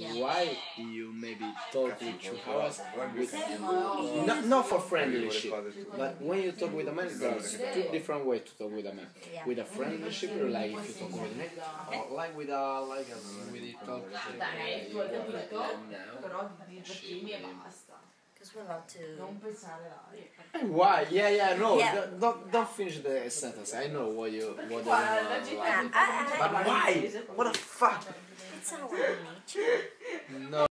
why you maybe talk with two hours with not, not for friendship, but when you talk with a man, there's two different ways to talk with a man. With a friendship, or like if you talk with me, or like with a like a with a talk. Why? Yeah, yeah, no. Yeah. Don't, don't don't finish the sentence. I know what you what the Guarda, like. But why? What the fuck? It's a